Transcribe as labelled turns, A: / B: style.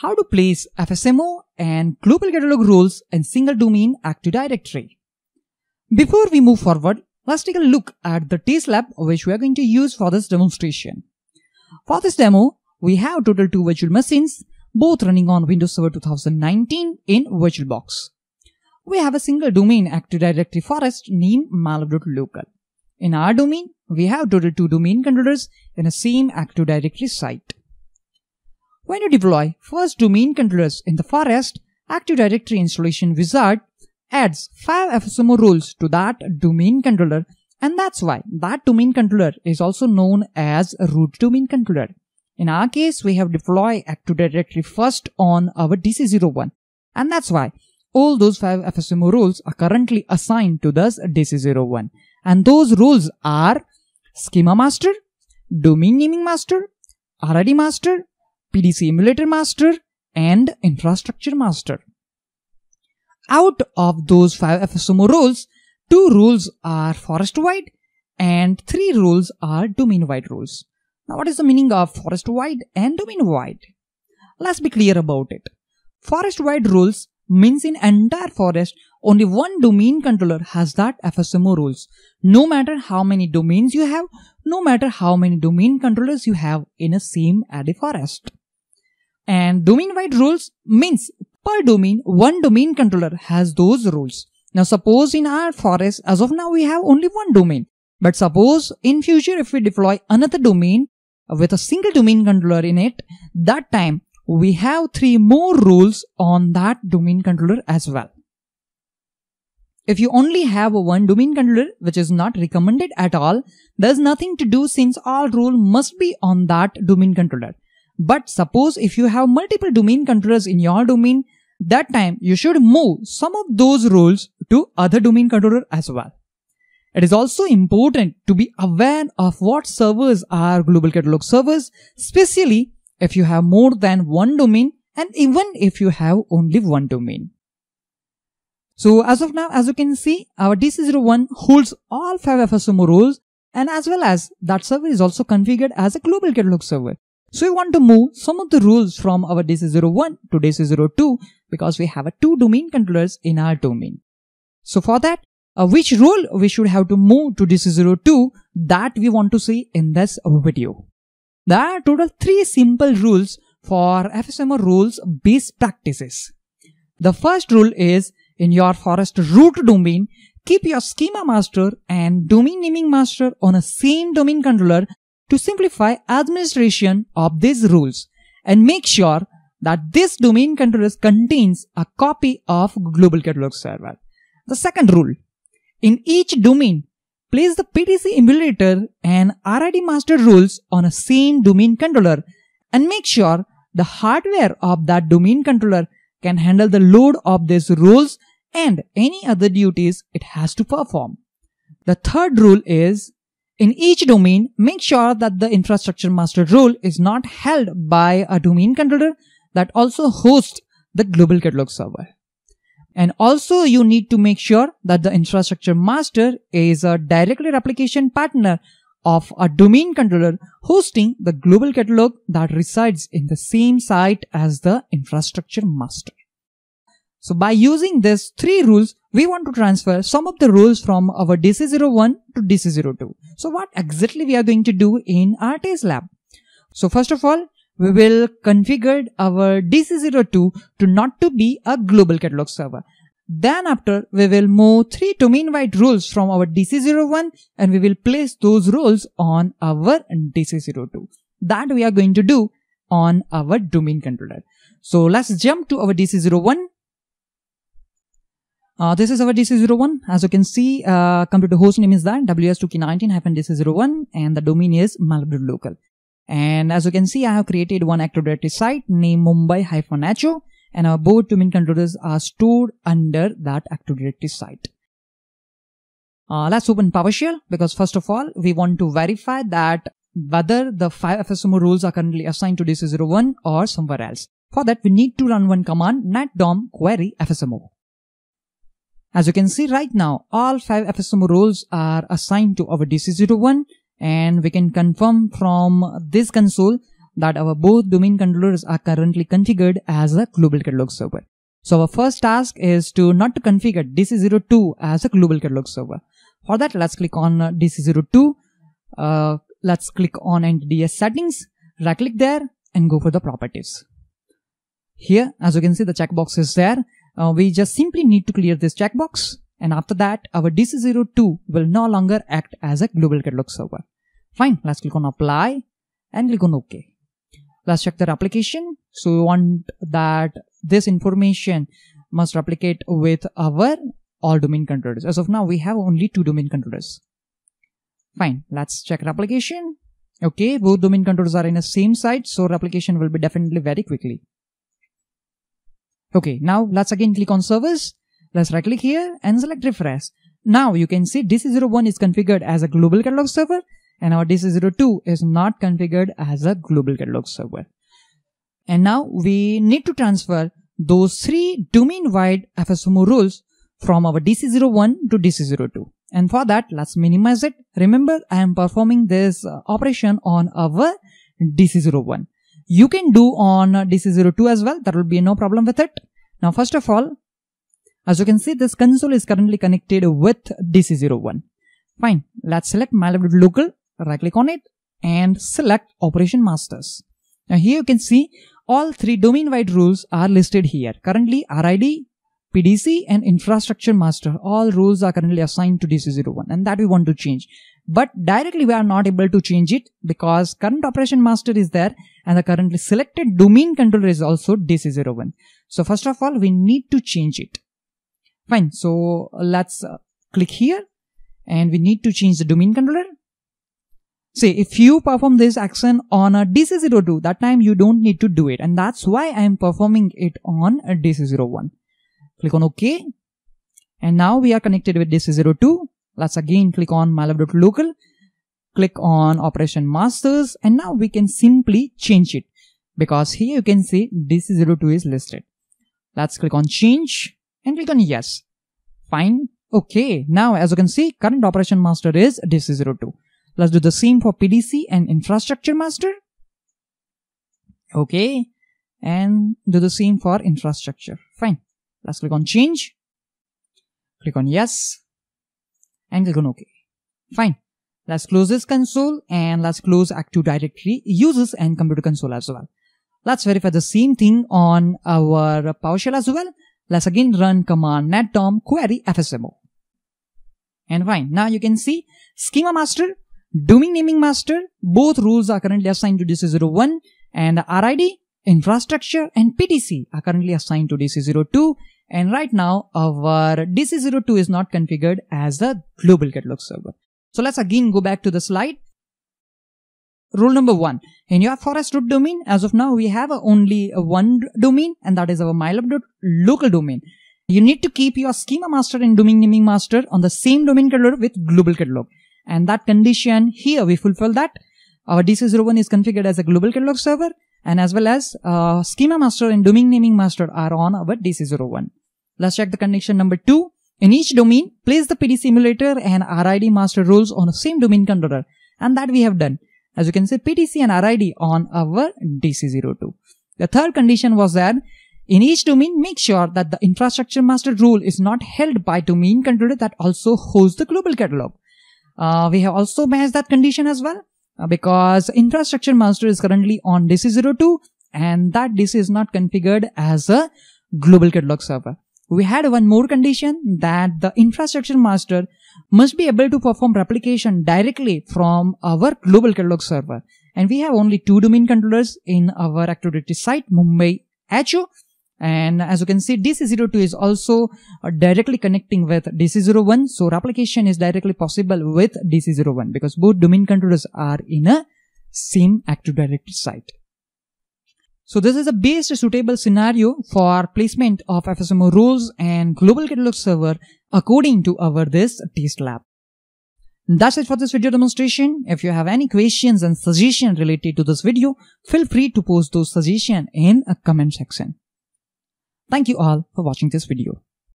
A: how to place FSMO and global catalog roles in single domain Active Directory. Before we move forward, let's take a look at the test lab which we are going to use for this demonstration. For this demo, we have total two virtual machines, both running on Windows Server 2019 in VirtualBox. We have a single domain Active Directory forest named mylab.local. In our domain, we have total two domain controllers in a same Active Directory site. When you deploy first domain controllers in the forest, Active Directory installation wizard adds 5 FSMO roles to that domain controller and that's why that domain controller is also known as root domain controller. In our case, we have deployed Active Directory first on our DC01 and that's why all those 5 FSMO roles are currently assigned to this DC01 and those roles are Schema Master, Domain Naming Master, RID Master, PDC Emulator Master, and Infrastructure Master. Out of those five FSMO roles, two roles are forest-wide and three roles are domain-wide roles. Now what is the meaning of forest-wide and domain-wide? Let's be clear about it. Forest-wide roles means in entire forest only one domain controller has that FSMO roles. No matter how many domains you have, no matter how many domain controllers you have in a same AD forest. And domain-wide rules means per domain, one domain controller has those rules. Now suppose in our forest, as of now, we have only one domain. But suppose in future, if we deploy another domain with a single domain controller in it, that time we have three more rules on that domain controller as well. If you only have one domain controller, which is not recommended at all, there's nothing to do since all rule must be on that domain controller. But suppose if you have multiple domain controllers in your domain, that time you should move some of those roles to other domain controller as well. It is also important to be aware of what servers are global catalog servers, especially if you have more than one domain and even if you have only one domain. So as of now, as you can see, our DC01 holds all 5 FSMO roles and as well as that server is also configured as a global catalog server. So we want to move some of the rules from our DC01 to DC02 because we have a two domain controllers in our domain. So for that, uh, which rule we should have to move to DC02 that we want to see in this video. There are total three simple rules for FSMO rules best practices. The first rule is in your forest root domain, keep your schema master and domain naming master on a same domain controller to simplify administration of these rules and make sure that this domain controller contains a copy of global catalog server. The second rule, in each domain, place the PDC emulator and RID master rules on a same domain controller and make sure the hardware of that domain controller can handle the load of these rules and any other duties it has to perform. The third rule is in each domain, make sure that the infrastructure master role is not held by a domain controller that also hosts the global catalog server. And also you need to make sure that the infrastructure master is a directly replication partner of a domain controller hosting the global catalog that resides in the same site as the infrastructure master. So by using these three rules, we want to transfer some of the rules from our DC01 to DC02. So what exactly we are going to do in our test lab? So first of all, we will configure our DC02 to not to be a global catalog server. Then after, we will move three domain-wide rules from our DC01 and we will place those rules on our DC02. That we are going to do on our domain controller. So let's jump to our DC01 uh, this is our DC01. As you can see, uh, computer host name is that ws2k19-dc01 and the domain is mylab.local. And as you can see, I have created one Active Directory site named Mumbai-HO and our both domain controllers are stored under that Active Directory site. Uh, let's open PowerShell because first of all, we want to verify that whether the five FSMO rules are currently assigned to DC01 or somewhere else. For that, we need to run one command netdom query FSMO. As you can see right now, all five FSMO roles are assigned to our DC01 and we can confirm from this console that our both domain controllers are currently configured as a global catalog server. So our first task is to not to configure DC02 as a global catalog server. For that, let's click on uh, DC02. Uh, let's click on NTDS settings, right click there and go for the properties. Here, as you can see, the checkbox is there. Uh, we just simply need to clear this checkbox. And after that, our DC02 will no longer act as a global catalog server. Fine, let's click on apply and click on OK. Let's check the application. So we want that this information must replicate with our all domain controllers. As of now, we have only two domain controllers. Fine, let's check replication. Okay, both domain controllers are in the same site, so replication will be definitely very quickly. Okay, now let's again click on servers. Let's right click here and select refresh. Now you can see DC01 is configured as a global catalog server and our DC02 is not configured as a global catalog server. And now we need to transfer those three domain-wide FSMO rules from our DC01 to DC02. And for that, let's minimize it. Remember, I am performing this uh, operation on our DC01. You can do on DC02 as well. There will be no problem with it. Now, first of all, as you can see, this console is currently connected with DC01. Fine. Let's select mylab.local, right click on it and select operation masters. Now here you can see all three domain-wide rules are listed here. Currently RID, PDC and infrastructure master, all rules are currently assigned to DC01 and that we want to change. But directly we are not able to change it because current operation master is there and the currently selected domain controller is also DC01. So first of all, we need to change it. Fine. So let's uh, click here and we need to change the domain controller Say, if you perform this action on a DC02, that time you don't need to do it. And that's why I am performing it on a DC01. Click on OK. And now we are connected with DC02. Let's again click on mylab.local. Click on operation masters. And now we can simply change it. Because here you can see DC02 is listed. Let's click on change and click on yes. Fine. Okay. Now as you can see, current operation master is DC02. Let's do the same for PDC and infrastructure master. Okay. And do the same for infrastructure. Fine. Let's click on change. Click on yes. And click on OK. Fine. Let's close this console and let's close Active Directory users and computer console as well. Let's verify the same thing on our PowerShell as well. Let's again run command netdom query fsmo. And fine. Now you can see schema master Domain naming master, both rules are currently assigned to DC01 and RID, infrastructure and PDC are currently assigned to DC02 and right now our DC02 is not configured as a global catalog server. So let's again go back to the slide. Rule number one, in your forest root domain, as of now, we have only one domain and that is our mylab.local domain. You need to keep your schema master and domain naming master on the same domain catalog with global catalog. And that condition here, we fulfill that. Our DC01 is configured as a global catalog server and as well as uh, schema master and domain naming master are on our DC01. Let's check the condition number two. In each domain, place the PDC emulator and RID master rules on the same domain controller. And that we have done. As you can see, PDC and RID on our DC02. The third condition was that in each domain, make sure that the infrastructure master rule is not held by domain controller that also hosts the global catalog. Uh, we have also matched that condition as well Uh, because infrastructure master is currently on DC02 and that DC is not configured as a global catalog server. We had one more condition that the infrastructure master must be able to perform replication directly from our global catalog server. And we have only two domain controllers in our Active Directory site, Mumbai HO and as you can see, DC02 is also uh, directly connecting with DC01. So replication is directly possible with DC01 because both domain controllers are in a same Active Directory site. So this is a best suitable scenario for placement of FSMO rules and global catalog server according to our this test lab. That's it for this video demonstration. If you have any questions and suggestions related to this video, feel free to post those suggestions in a comment section. Thank you all for watching this video.